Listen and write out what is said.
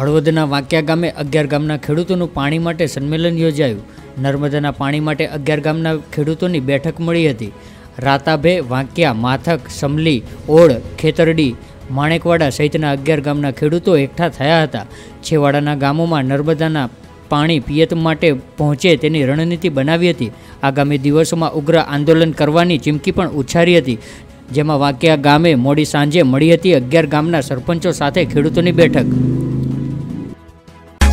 હળવદના વાંકિયા ગામે અગિયાર ગામના ખેડૂતોનું પાણી માટે સંમેલન યોજાયું. નર્મદાના પાણી માટે અગિયાર ગામના ખેડૂતોની બેઠક મળી હતી. રાતાભે વાંકિયા, માથક, સમલી, ઓળ, ખેતરડી, માણેકવાડા સહિતના અગિયાર ગામના ખેડૂતો એકઠા થયા હતા. છેવાડાના ગામોમાં નર્મદાના પાણી પિયત માટે પહોંચે તેની રણનીતિ બનાવી હતી. આગામી દિવસોમાં ઉગ્ર આંદોલન કરવાની ચીમકી પણ ઉચ્ચારી હતી. જેમાં વાંક્યા ગામે મોડી સાંજે મળી હતી અગિયાર ગામના સરપંચો સાથે ખેડૂતોની બેઠક.